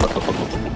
ハハハハ。